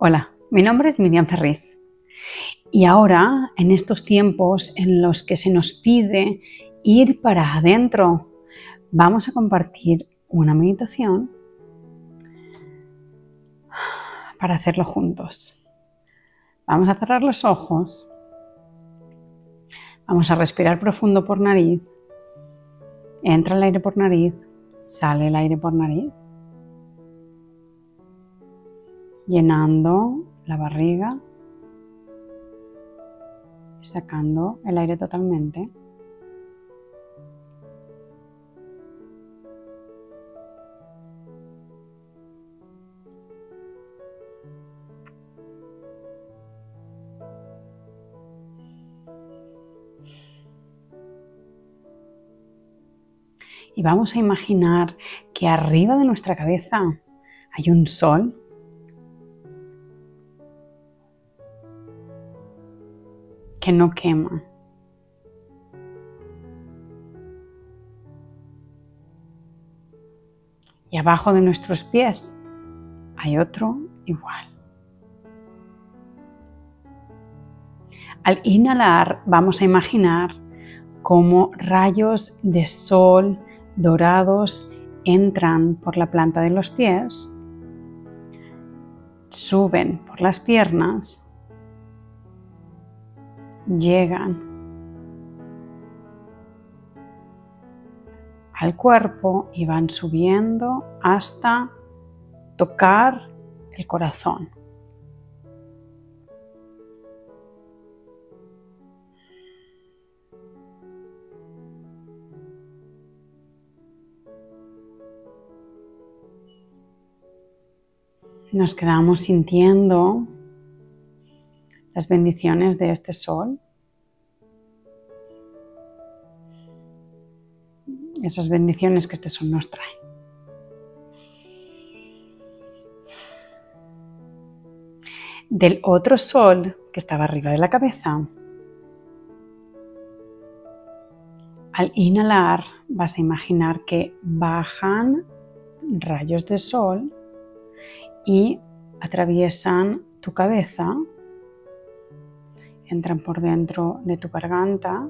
Hola, mi nombre es Miriam Ferris y ahora, en estos tiempos en los que se nos pide ir para adentro, vamos a compartir una meditación para hacerlo juntos. Vamos a cerrar los ojos, vamos a respirar profundo por nariz, entra el aire por nariz, sale el aire por nariz llenando la barriga y sacando el aire totalmente. Y vamos a imaginar que arriba de nuestra cabeza hay un sol que no quema. Y abajo de nuestros pies hay otro igual. Al inhalar vamos a imaginar cómo rayos de sol dorados entran por la planta de los pies, suben por las piernas llegan al cuerpo y van subiendo hasta tocar el corazón. Nos quedamos sintiendo las bendiciones de este sol. Esas bendiciones que este sol nos trae. Del otro sol que estaba arriba de la cabeza, al inhalar vas a imaginar que bajan rayos de sol y atraviesan tu cabeza entran por dentro de tu garganta,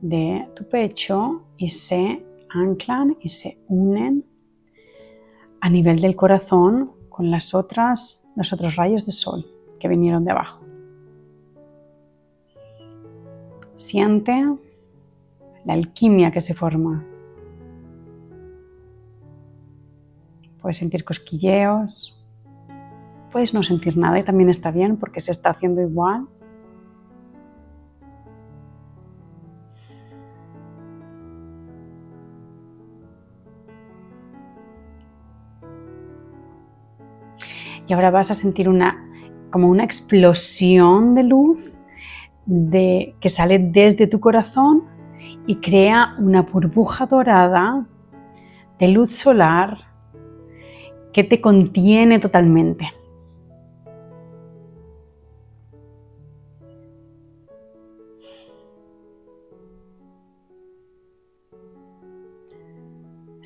de tu pecho y se anclan y se unen a nivel del corazón con las otras, los otros rayos de sol que vinieron de abajo. Siente la alquimia que se forma. Puedes sentir cosquilleos, Puedes no sentir nada y también está bien porque se está haciendo igual. Y ahora vas a sentir una como una explosión de luz de, que sale desde tu corazón y crea una burbuja dorada de luz solar que te contiene totalmente.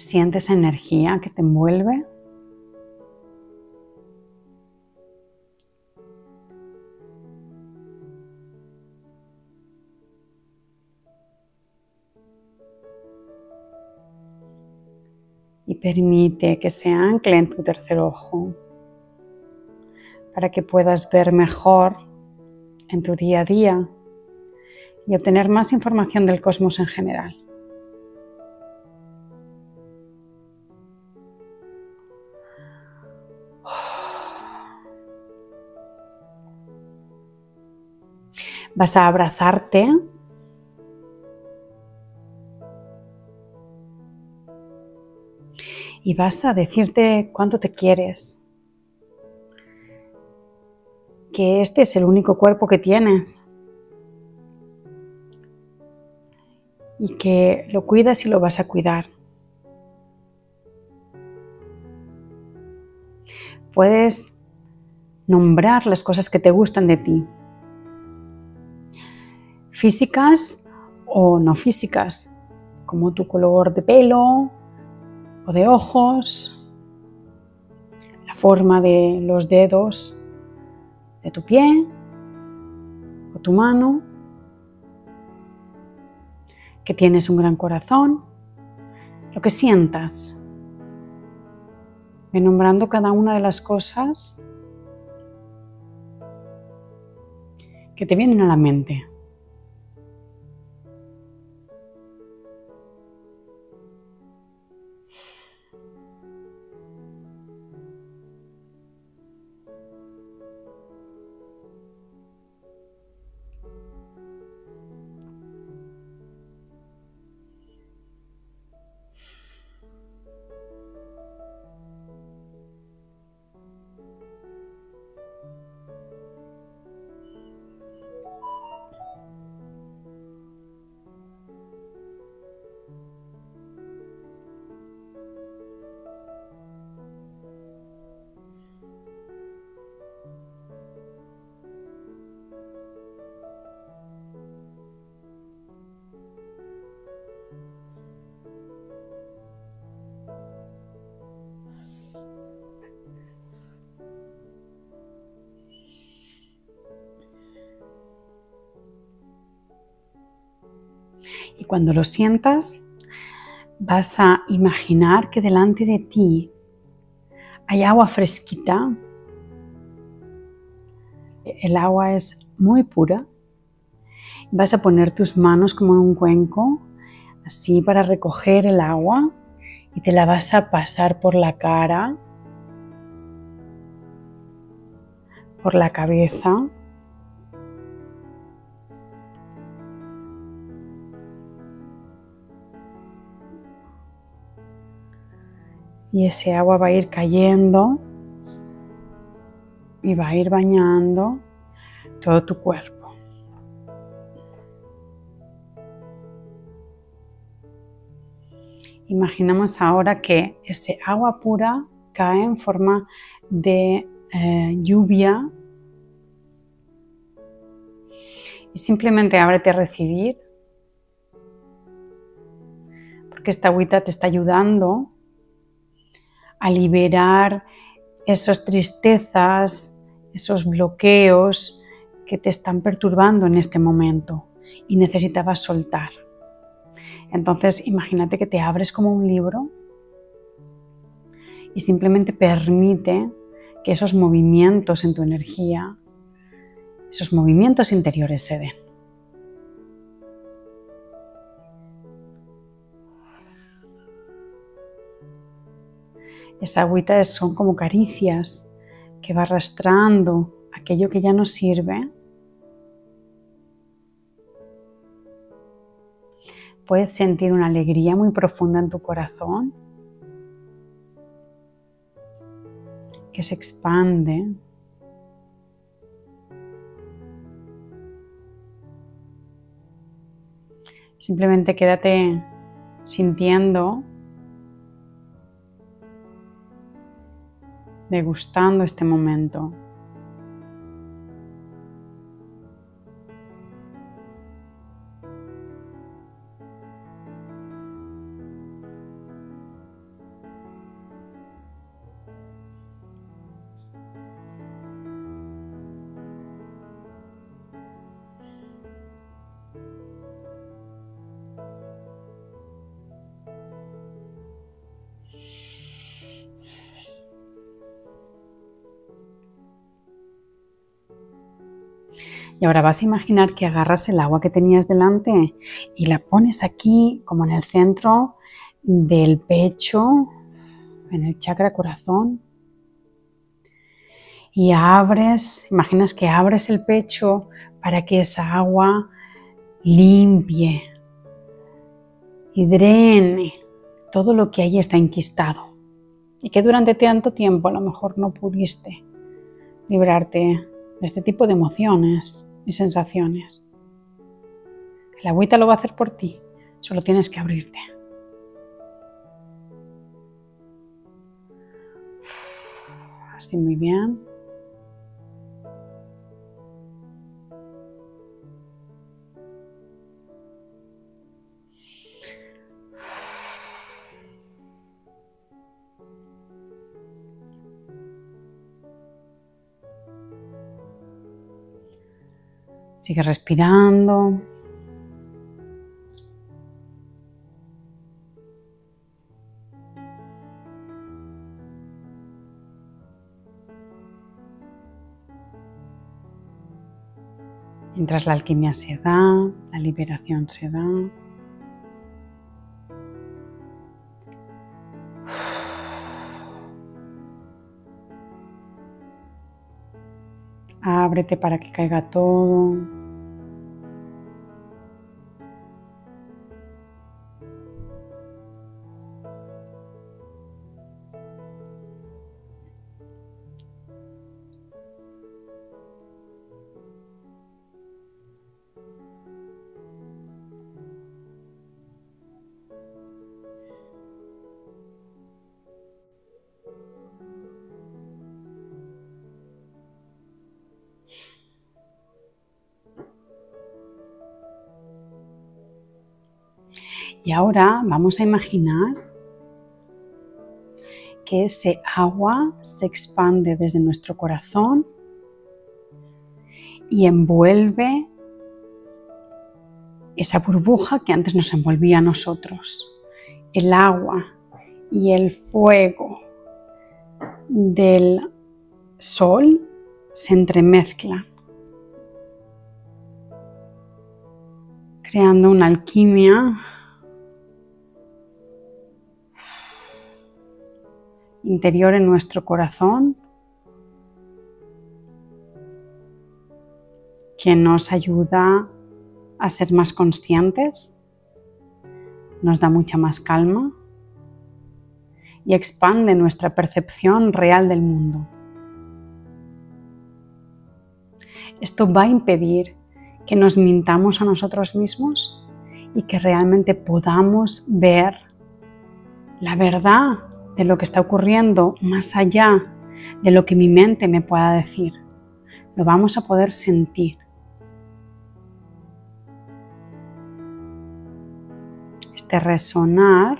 Siente esa energía que te envuelve. Y permite que se ancle en tu tercer ojo para que puedas ver mejor en tu día a día y obtener más información del cosmos en general. Vas a abrazarte. Y vas a decirte cuánto te quieres. Que este es el único cuerpo que tienes. Y que lo cuidas y lo vas a cuidar. Puedes nombrar las cosas que te gustan de ti físicas o no físicas, como tu color de pelo o de ojos, la forma de los dedos de tu pie o tu mano, que tienes un gran corazón, lo que sientas. Ve nombrando cada una de las cosas que te vienen a la mente. Y cuando lo sientas, vas a imaginar que delante de ti hay agua fresquita. El agua es muy pura. Vas a poner tus manos como en un cuenco, así para recoger el agua y te la vas a pasar por la cara, por la cabeza, y ese agua va a ir cayendo y va a ir bañando todo tu cuerpo. Imaginamos ahora que ese agua pura cae en forma de eh, lluvia y simplemente ábrete a recibir porque esta agüita te está ayudando a liberar esas tristezas, esos bloqueos que te están perturbando en este momento y necesitabas soltar. Entonces imagínate que te abres como un libro y simplemente permite que esos movimientos en tu energía, esos movimientos interiores se den. Esa agüita son como caricias que va arrastrando aquello que ya no sirve. Puedes sentir una alegría muy profunda en tu corazón que se expande. Simplemente quédate sintiendo degustando este momento. Y ahora vas a imaginar que agarras el agua que tenías delante y la pones aquí como en el centro del pecho, en el chakra corazón. Y abres, imaginas que abres el pecho para que esa agua limpie y drene todo lo que ahí está enquistado y que durante tanto tiempo a lo mejor no pudiste librarte de este tipo de emociones y sensaciones. El agüita lo va a hacer por ti, solo tienes que abrirte. Así muy bien. Sigue respirando. Mientras la alquimia se da, la liberación se da. Ábrete para que caiga todo. Y ahora vamos a imaginar que ese agua se expande desde nuestro corazón y envuelve esa burbuja que antes nos envolvía a nosotros. El agua y el fuego del sol se entremezclan, creando una alquimia interior en nuestro corazón que nos ayuda a ser más conscientes, nos da mucha más calma y expande nuestra percepción real del mundo. Esto va a impedir que nos mintamos a nosotros mismos y que realmente podamos ver la verdad de lo que está ocurriendo más allá de lo que mi mente me pueda decir. Lo vamos a poder sentir. Este resonar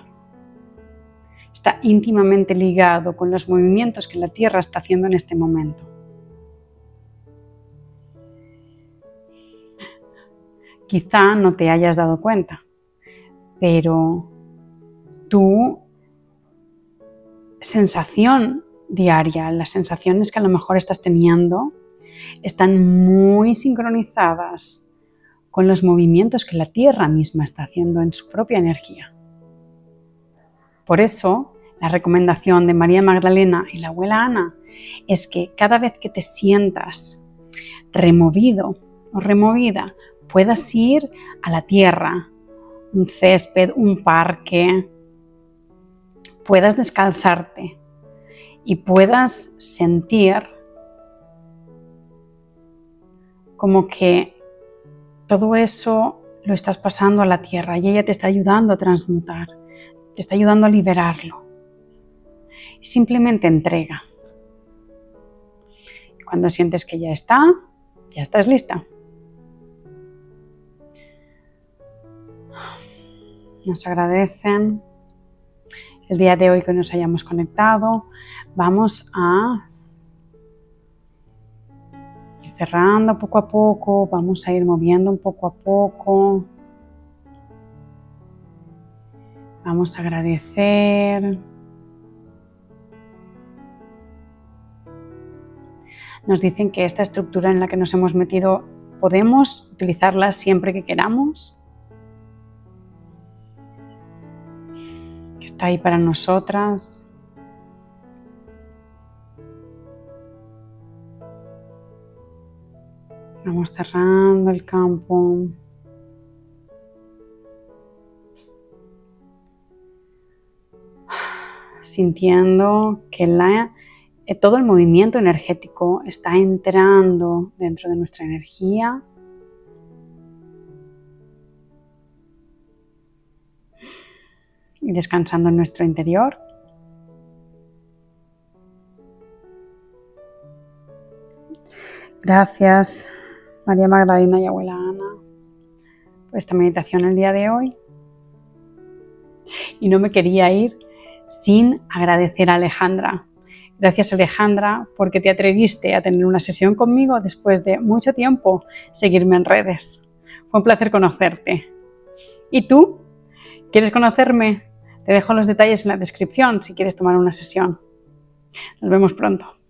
está íntimamente ligado con los movimientos que la Tierra está haciendo en este momento. Quizá no te hayas dado cuenta, pero tú sensación diaria, las sensaciones que a lo mejor estás teniendo, están muy sincronizadas con los movimientos que la Tierra misma está haciendo en su propia energía. Por eso, la recomendación de María Magdalena y la abuela Ana es que cada vez que te sientas removido o removida, puedas ir a la tierra, un césped, un parque, puedas descalzarte y puedas sentir como que todo eso lo estás pasando a la tierra y ella te está ayudando a transmutar, te está ayudando a liberarlo. Simplemente entrega. Cuando sientes que ya está, ya estás lista. Nos agradecen el día de hoy que nos hayamos conectado. Vamos a ir cerrando poco a poco, vamos a ir moviendo un poco a poco. Vamos a agradecer. Nos dicen que esta estructura en la que nos hemos metido podemos utilizarla siempre que queramos ahí para nosotras. Vamos cerrando el campo. Sintiendo que la, eh, todo el movimiento energético está entrando dentro de nuestra energía y descansando en nuestro interior. Gracias María Magdalena y abuela Ana por esta meditación el día de hoy. Y no me quería ir sin agradecer a Alejandra. Gracias Alejandra porque te atreviste a tener una sesión conmigo después de mucho tiempo seguirme en redes. Fue un placer conocerte. ¿Y tú? ¿Quieres conocerme? Te dejo los detalles en la descripción si quieres tomar una sesión. Nos vemos pronto.